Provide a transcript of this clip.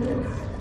Yes.